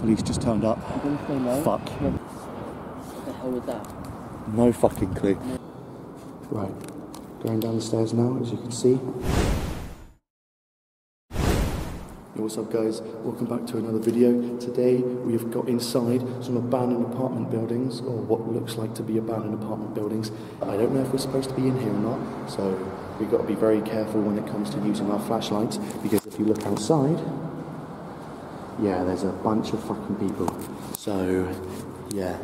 police just turned up. Low? Fuck. What the that? No fucking clue. Right, going down the stairs now, as you can see. What's up guys? Welcome back to another video. Today we have got inside some abandoned apartment buildings, or what looks like to be abandoned apartment buildings. I don't know if we're supposed to be in here or not, so we've got to be very careful when it comes to using our flashlights, because if you look outside, yeah, there's a bunch of fucking people. So, yeah.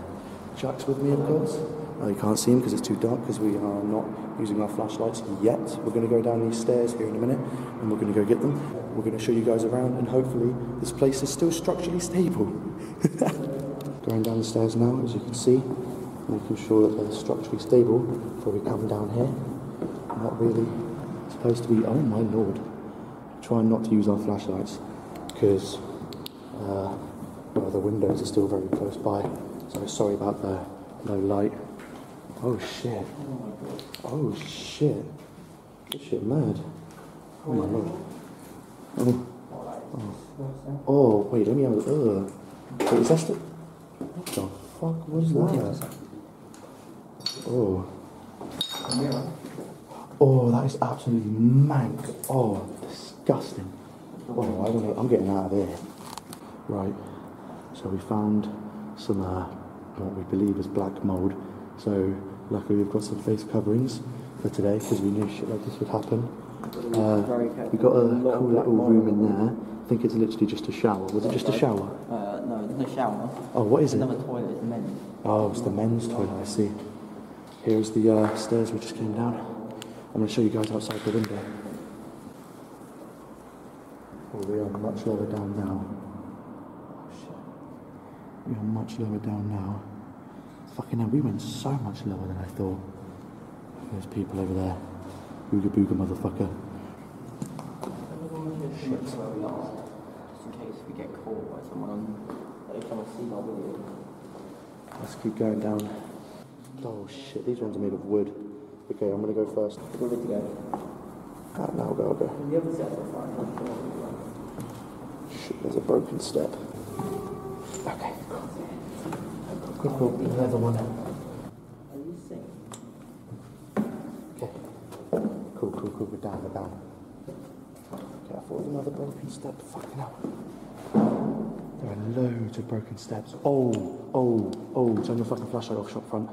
Jack's with me, of course. Oh, you can't see him because it's too dark because we are not using our flashlights yet. We're going to go down these stairs here in a minute and we're going to go get them. We're going to show you guys around and hopefully this place is still structurally stable. going down the stairs now, as you can see, making sure that they're structurally stable before we come down here. Not really supposed to be, oh my lord. Trying not to use our flashlights because uh, windows are still very close by, so sorry about the low light. Oh shit. Oh shit. This shit mad. Oh my lord. Oh. Oh, oh wait, let me have a uh. Wait, is that still. What the fuck was that? Oh. Oh, that is absolutely mank. Oh, disgusting. Oh, I I'm getting out of here. Right, so we found some uh, what we believe is black mould. So luckily we've got some face coverings for today because we knew shit like this would happen. Uh, we got a cool little room in there. I think it's literally just a shower. Was it just a shower? Uh, no, there's no shower. Oh, what is it? Another toilet, it's men's. Oh, it's the men's toilet. I see. Here's the uh, stairs we just came down. I'm going to show you guys outside the window. Oh, we are much lower down now. We are much lower down now. Fucking hell, we went so much lower than I thought. There's people over there. Booga booga motherfucker. Shit. In case we get caught by someone. Let's keep going down. Oh shit, these ones are made of wood. Okay, I'm gonna go first. We're to go. Ah, no, I'll go, I'll go. Shit, there's a broken step. Cool, cool. Another one. Are you? Okay. Cool, cool, cool. We're down, we're down. It was another broken step. Fucking hell. There are loads of broken steps. Oh, oh, oh. Turn your fucking flashlight off shop front.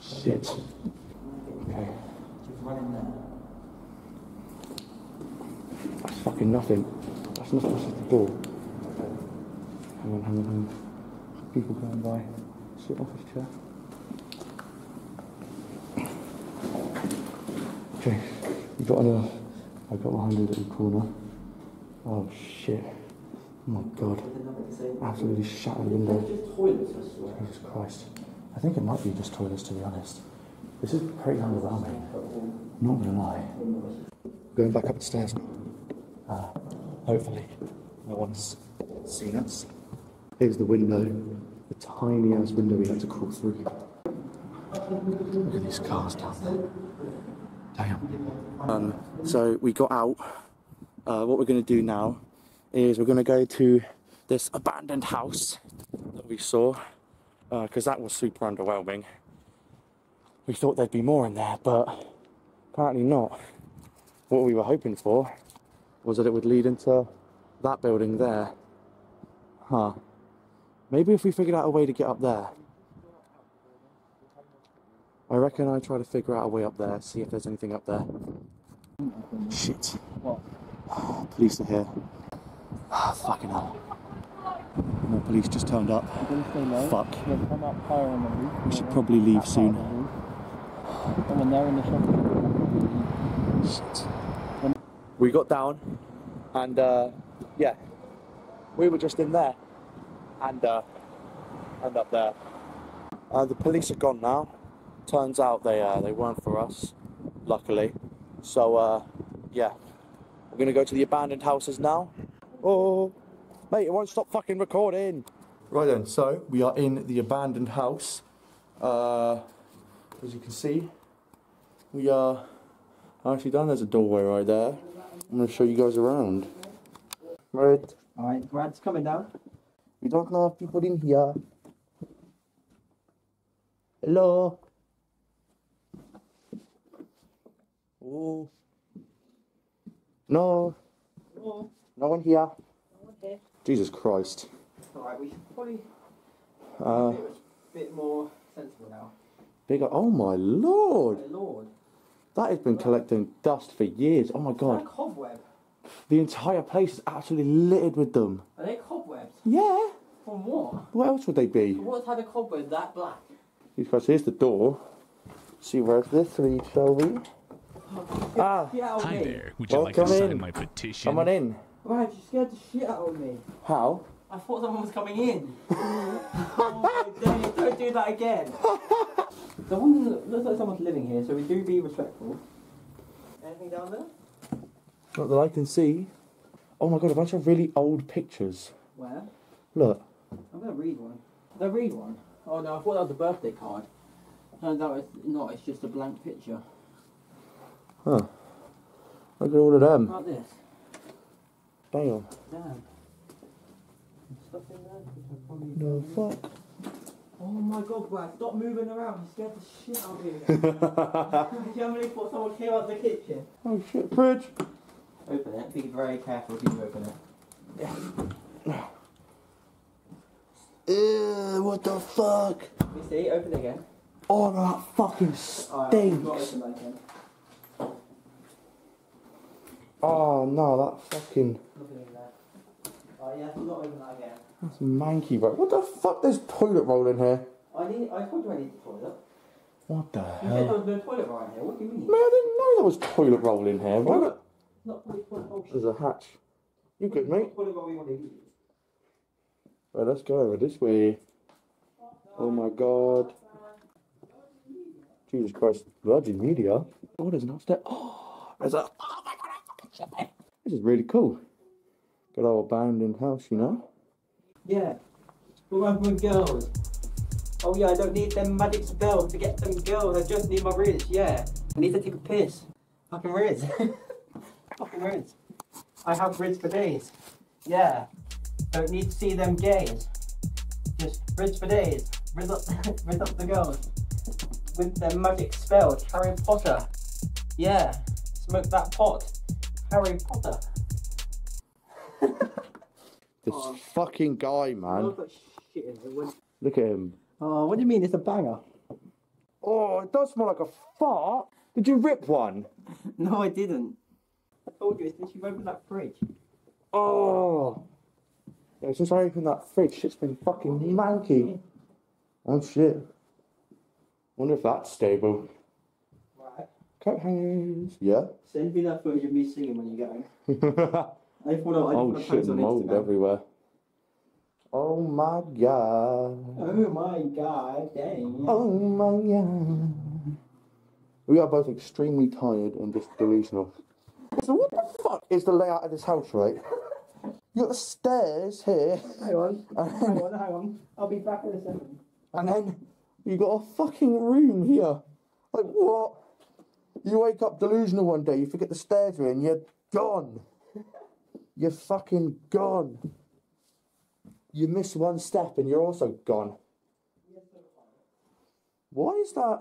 Shit. Okay. Just run in there. That's fucking nothing. That's nothing. That's the door. Hang on, hang on, hang on. People going by. Sit off his chair. Okay, you got another. I got behind a little corner. Oh shit. Oh my god. Absolutely shattered window. Jesus Christ. I think it might be just toilets to be honest. This is pretty underwhelming. Not gonna lie. Going back up the stairs. Uh, hopefully, no one's seen us. Here's the window. The tiny ass window we had to crawl through. Look at these cars down there. Damn. Um, so we got out. Uh, what we're going to do now is we're going to go to this abandoned house that we saw because that was super underwhelming. We thought there'd be more in there, but apparently not. What we were hoping for was that it would lead into that building there. Huh. Maybe if we figured out a way to get up there. I reckon I try to figure out a way up there, see if there's anything up there. Shit. What? Police are here. Ah, fucking hell. More police just turned up. Fuck. Up. We should probably leave soon. in the shop, Shit. We got down and uh, yeah, we were just in there and uh, and up there. Uh, the police are gone now. Turns out they uh, they weren't for us, luckily. So uh, yeah, we're gonna go to the abandoned houses now. Oh, mate, it won't stop fucking recording. Right then, so we are in the abandoned house. Uh, as you can see, we are actually done. There's a doorway right there. I'm gonna show you guys around. Right. Alright, Brad's coming down. We don't know if people in here. Hello. Oh. No, Oh, no one here. okay. Jesus Christ. Alright, we should probably Uh, make it a bit more sensible now. bigger. Oh my lord. My lord. That has been collecting dust for years. Oh my Is that god. a cobweb? The entire place is absolutely littered with them. Are they cobwebs? Yeah. From what? What else would they be? What's had a cobweb that black? Because here's the door. See where's this lead, shall we? Ah, Shit out of Hi there. Would you Well, like to come sign in. my petition? come on in. Brad, you scared the shit out of me. How? I thought someone was coming in. oh my days, don't do that again. Someone looks like someone's living here, so we do be respectful. Anything down there? Not that I can see. Oh my god, a bunch of really old pictures. Where? Look. I'm gonna read one. Did I read one? Oh no, I thought that was a birthday card. Turns out it's not, it's just a blank picture. Huh. Look at all of them. Like this. Damn. Damn. Stuff in there which I probably The fuck? Oh my god, Brad, stop moving around. You scared the shit out of me. you haven't thought someone came out the kitchen. Oh shit, fridge. Open it. Be very careful if you open it. Ew, what the fuck? You see, open again. Oh, that fucking stinks. that. Oh no, that fucking. In. Oh yeah, not open that again. That's manky, bro. What the fuck? There's toilet roll in here. I need. I told you I need the toilet. What the You said there was no toilet right here. What do you mean? Man, I didn't know there was toilet roll in here. Why not? Toilet roll. There's a hatch. You good, mate? Toilet roll we want to use. Right, let's go over this way. Oh my god. Jesus Christ. Virgin Media? Oh, there's an upstairs. Oh, there's a. Oh my god. This is really cool. Good old abandoned house, you know? Yeah. About with girls? Oh yeah, I don't need them magic spells to get them girls. I just need my Riz. Yeah. I need to take a piss. Fucking Riz. Fucking Riz. I have Riz for days. Yeah. Don't need to see them gays. Just Riz for days. Riz up, Riz up the girls. With their magic spells. Harry Potter. Yeah. Smoke that pot. Harry Potter. This Oh. fucking guy, man. got shit in it. When- Look at him. Oh, what do you mean? It's a banger. Oh, it does smell like a fart. Did you rip one? No, I didn't. I told you, it's since you've opened that fridge. Oh. Yeah, since I opened that fridge, it's been fucking manky. Oh shit. Wonder if that's stable. Right. Coat hangers. Yeah. Send me that footage of me singing when you're going. I just wanna, I just oh shit, post on mold Instagram. everywhere. Oh my god. Oh my god, dang. Oh my god. We are both extremely tired and just delusional. So what the fuck is the layout of this house, right? You got the stairs here, Hang on, hang on, hang on. I'll be back in a second. and then you got a fucking room here. Like what? You wake up delusional one day, you forget the stairs are in, you're gone. You're fucking gone. You miss one step and you're also gone. Why is that?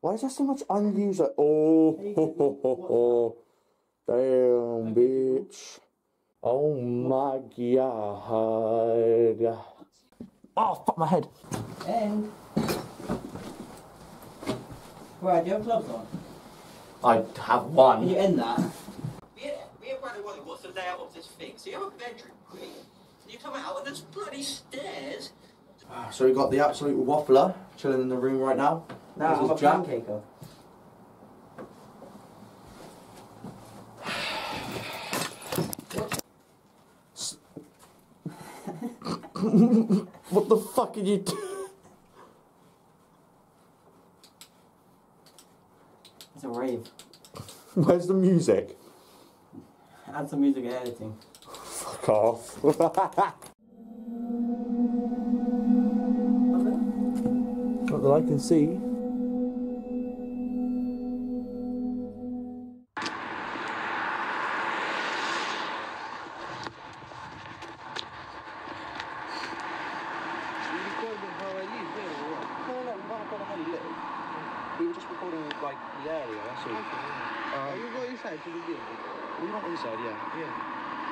Why is there so much unused? Oh, ho, ho, ho, ho. damn, bitch. Oh my god. Oh, fuck my head. And. Right, do you have gloves on? I have Can one. you end that? Me and, me and Brandon wondered what's the layout of this thing. So you have a bedroom, great. And you come out and there's bloody stairs. Ah, so we've got the absolute waffler chilling in the room right now. No, I'm a Jack. pancaker. What the fuck are you doing? It's a rave. Where's the music? Add some music and editing. Fuck off. Not that I can see. We went inside, yeah. Yeah.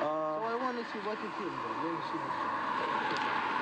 Uh, So I want to see what you feel. Let me see.